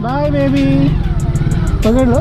Bye baby पकड़ लो।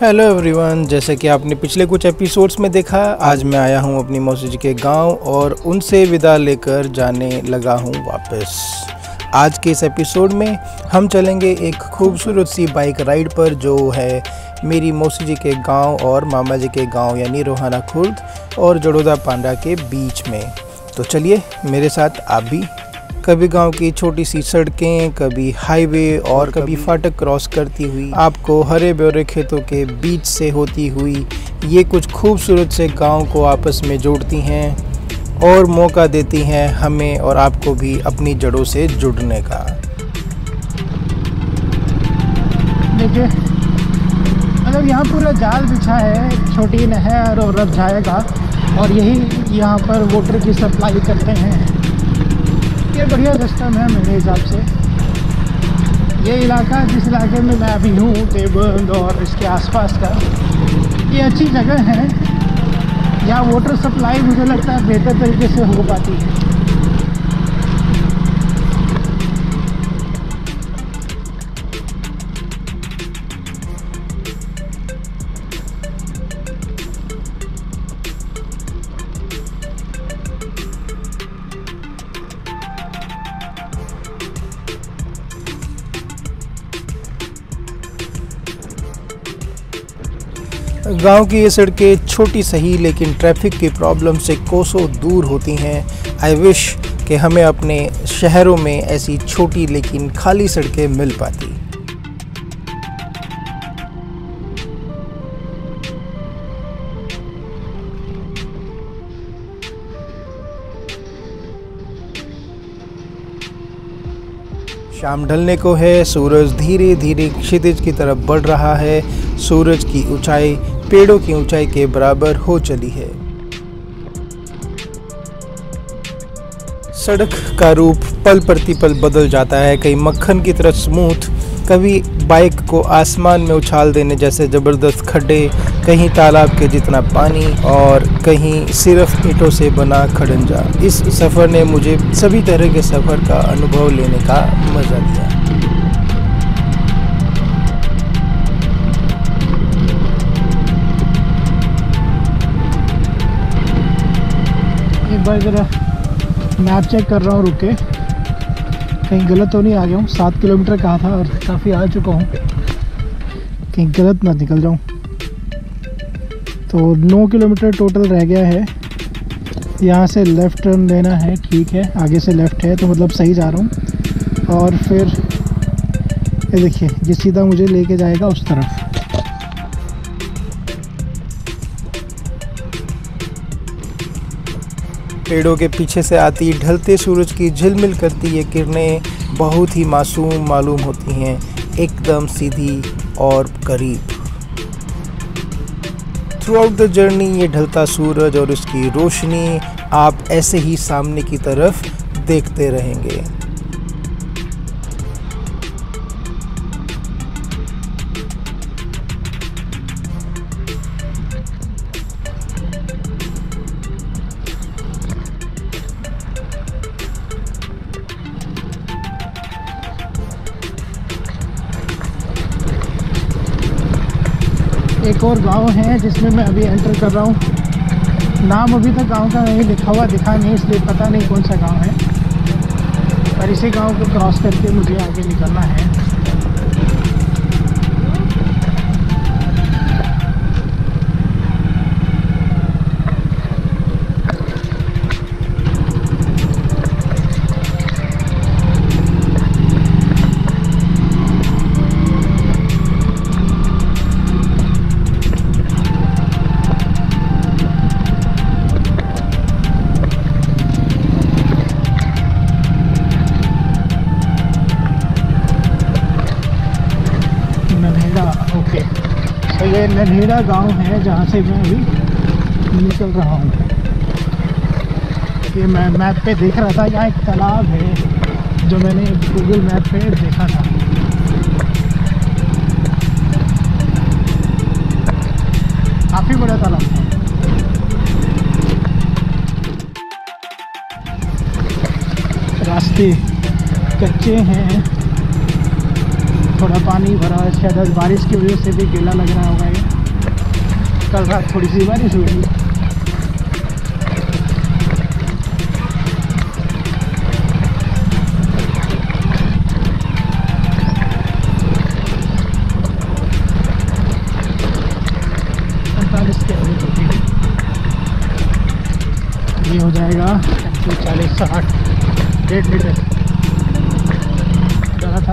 Hello everyone जैसे कि आपने पिछले कुछ एपिसोड्स में देखा, आज मैं आया हूँ अपनी मौसी जी के गाँव और उनसे विदा लेकर जाने लगा हूँ वापस। आज के इस एपिसोड में हम चलेंगे एक खूबसूरत सी बाइक राइड पर, जो है मेरी मौसी जी के गाँव और मामा जी के गाँव, यानी रोहाना खुर्द और जड़ोदा पांडा के बीच में। तो चलिए, मेरे साथ आप भी कभी गाँव की छोटी सी सड़कें कभी हाईवे और और कभी फाटक क्रॉस करती हुई आपको हरे भरे खेतों के बीच से होती हुई ये कुछ खूबसूरत से गाँव को आपस में जोड़ती हैं और मौका देती हैं हमें और आपको भी अपनी जड़ों से जुड़ने का। देखिए मतलब यहाँ पूरा जाल बिछा है छोटी नहर और अब जाएगा और यही यहाँ पर वाटर की सप्लाई करते हैं। ये बढ़िया सिस्टम है मेरे हिसाब से। ये इलाका जिस इलाके में मैं अभी हूँ, देवबंद और इसके आसपास का, ये अच्छी जगह है। यहाँ वाटर सप्लाई मुझे लगता है बेहतर तरीके से हो पाती है। गाँव की ये सड़कें छोटी सही, लेकिन ट्रैफ़िक की प्रॉब्लम से कोसों दूर होती हैं। आई विश कि हमें अपने शहरों में ऐसी छोटी, लेकिन खाली सड़कें मिल पाती। शाम ढलने को है, सूरज धीरे धीरे क्षितिज की तरफ़ बढ़ रहा है। सूरज की ऊंचाई पेड़ों की ऊंचाई के बराबर हो चली है। सड़क का रूप पल प्रतिपल बदल जाता है। कहीं मक्खन की तरह स्मूथ, कभी बाइक को आसमान में उछाल देने जैसे ज़बरदस्त खड्डे, कहीं तालाब के जितना पानी और कहीं सिर्फ़ ईंटों से बना खड़ंजा। इस सफ़र ने मुझे सभी तरह के सफ़र का अनुभव लेने का मज़ा दिया। बार ज़रा मैप चेक कर रहा हूँ, रुक। के कहीं गलत तो नहीं आ गया हूँ। सात किलोमीटर कहा था और काफ़ी आ चुका हूँ। कहीं गलत ना निकल जाऊँ। तो नौ किलोमीटर टोटल रह गया है। यहाँ से लेफ़्ट टर्न लेना है, ठीक है। आगे से लेफ़्ट है तो मतलब सही जा रहा हूँ। और फिर, ये देखिए, ये सीधा मुझे लेके जाएगा उस तरफ़। पेड़ों के पीछे से आती, ढलते सूरज की झिलमिल करती ये किरणें बहुत ही मासूम मालूम होती हैं, एकदम सीधी और करीब। थ्रू आउट द जर्नी ये ढलता सूरज और उसकी रोशनी आप ऐसे ही सामने की तरफ़ देखते रहेंगे। और गाँव है जिसमें मैं अभी एंटर कर रहा हूँ। नाम अभी तक गाँव का नहीं लिखा हुआ, दिखा नहीं, इसलिए पता नहीं कौन सा गाँव है। पर इसी गाँव को क्रॉस करके मुझे आगे निकलना है। तो गाँव है जहाँ से मैं अभी निकल रहा हूँ। ये मैं मैप पे देख रहा था, यहाँ एक तालाब है जो मैंने गूगल मैप पे देखा था। काफ़ी बड़ा तालाब था। रास्ते कच्चे हैं। थोड़ा पानी भरा है शायद आज बारिश की वजह से भी गीला लग रहा होगा ये। कल रात थोड़ी सी बारिश हुई। तो हो। जाएगा, चालीस साठ, डेढ़ लीटर।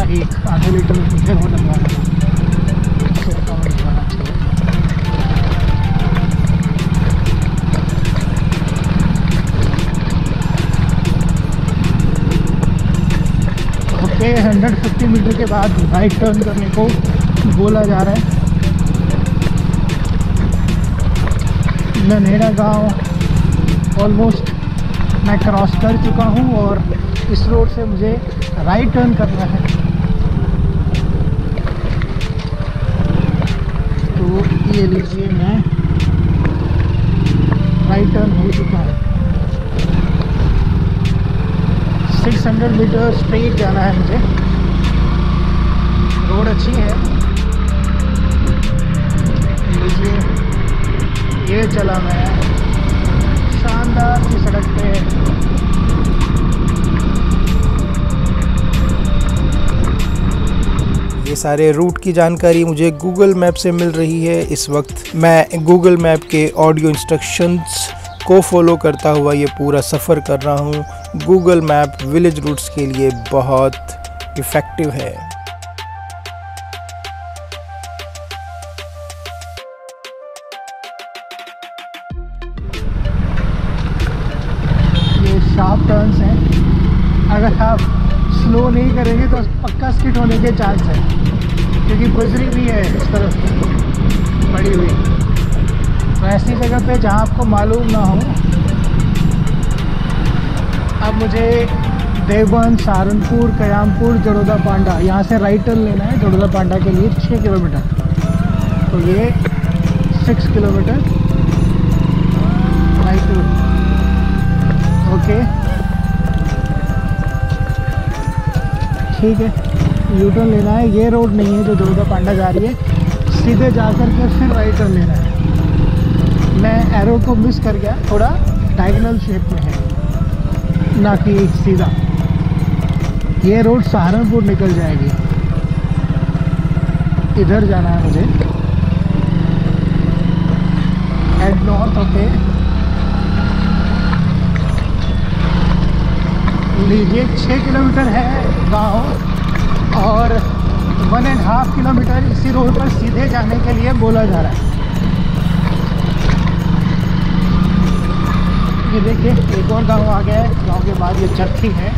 था एक आधे लीटर में फिर वो चाहिए ओके 150 मीटर के बाद राइट टर्न करने को बोला जा रहा है। ननेड़ा गाँव ऑलमोस्ट मैं क्रॉस कर चुका हूँ और इस रोड से मुझे राइट टर्न करना है तो ये लीजिए, मैं राइट टर्न हो चुका है। 600 मीटर स्ट्रेट जाना है मुझे। रोड अच्छी है। लीजिए, ये चला मैं। शानदार सी सड़क पे सारे रूट की जानकारी मुझे गूगल मैप से मिल रही है। इस वक्त मैं गूगल मैप के ऑडियो इंस्ट्रक्शंस को फॉलो करता हुआ ये पूरा सफ़र कर रहा हूँ। गूगल मैप विलेज रूट्स के लिए बहुत इफ़ेक्टिव है। अगर आप स्लो नहीं करेंगे तो पक्का स्किट होने के चांस है। क्योंकि गुजरी भी है इस तरफ़ पड़ी हुई। तो ऐसी जगह पे जहाँ आपको मालूम ना हो, अब मुझे देवबंद, सहारनपुर, कयामपुर, जड़ोदा पांडा, यहाँ से राइट टर्न लेना है जड़ोदा पांडा के लिए छः किलोमीटर। तो ये six kilometre. Right turn okay ठीक है यू टर्न लेना है। ये रोड नहीं है जो जोधा पांडा जा रही है। सीधे जा कर के फिर राइट टर्न लेना है। मैं एरो को मिस कर गया, थोड़ा डायगनल शेप में है। ना कि सीधा। ये रोड सहारनपुर निकल जाएगी। इधर जाना है मुझे। एड नॉर्थ ओके लीजिए छः किलोमीटर है गाँव और वन एंड हाफ़ किलोमीटर इसी रोड पर सीधे जाने के लिए बोला जा रहा है। ये देखिए, एक और गाँव आ गया है, गाँव के बाद ये चरखी है।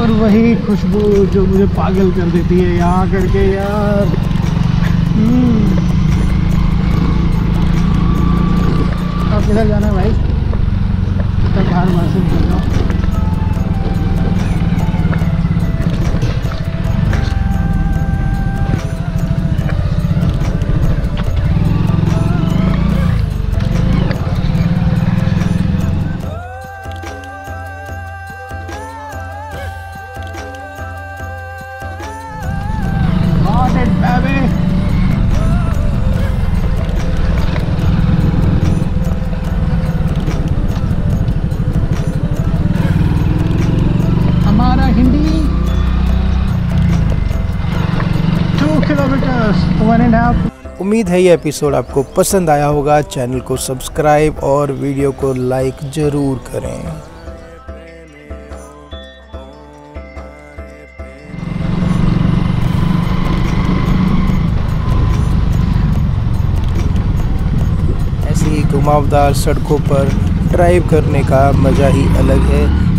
और वही खुशबू जो मुझे पागल कर देती है यहाँ करके यार। हम्म। अब किधर जाना है भाई? तब बाहर भाषण कर रहा उम्मीद है ये एपिसोड आपको पसंद आया होगा। चैनल को सब्सक्राइब और वीडियो को लाइक ज़रूर करें। ऐसी घुमावदार सड़कों पर ड्राइव करने का मज़ा ही अलग है।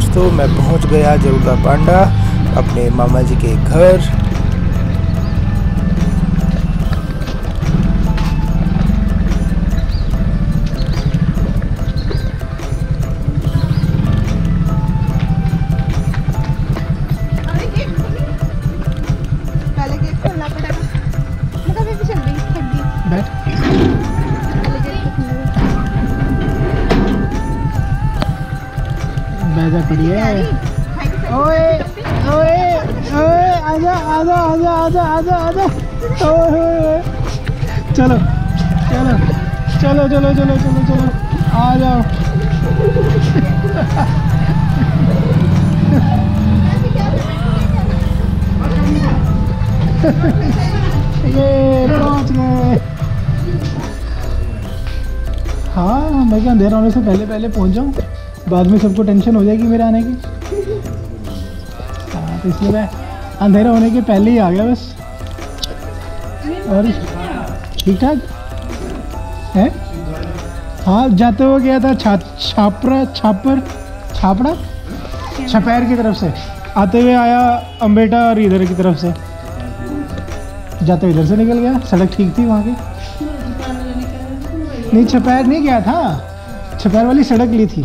दोस्तों मैं पहुँच गया ज़रूर पांडा अपने मामा जी के घर। बैजा पड़ी है। ओए ओए ओए आजा आजा आजा आजा आजा आजा। ओए। चलो चलो चलो चलो चलो चलो चलो। आ जाओ। ये पहुँच गए। हाँ मैं क्या अंधेरा होने से पहले पहले पहुँच जाऊँ? बाद में सबको टेंशन हो जाएगी मेरे आने की। हाँ तो इसलिए मैं अंधेरा होने के पहले ही आ गया बस। और ठीक ठाक है? हाँ जाते हुए गया था छा छापरा, छापर, छापड़ा? छपैर की तरफ़ से। आते हुए आया अम्बेटा और इधर की तरफ़ से। जाते हुए इधर से निकल गया। सड़क ठीक थी वहाँ की। नहीं, छपैर नहीं गया था। छपैर वाली सड़क ली थी।